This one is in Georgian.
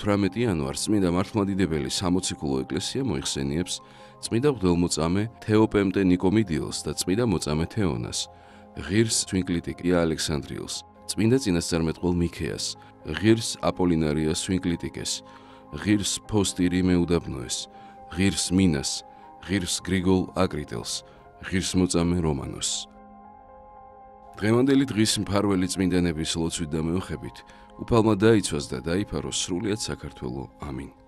18 იანვარს წმინდა მართლმადიდებელი 60 ქულო ეკლესია მოიხსენიებს წმინდა ღვთელმოწამე თეოპემტე ნიკომიდიელს და წმინდა მოწამე თეონას, ღირს თვინკლიტიკი ალექსანდრიელს, წმინდა წინასწარმეტყველ მიქეას, ღირს აპოლინარიას თვინკლიტიკეს, ღირს ფოსტირი მეუდაბნოეს, ღირს მინას, ღირს გრიგოლ აკრიტელს, ღირს მოწამე რომანოს. დღევანდელი დღის მფარველი წმინდანების ლოცვით და მეუხებით უფალმა დაიცვას და დაიფაროს სრულიად საქართველო. ამინ.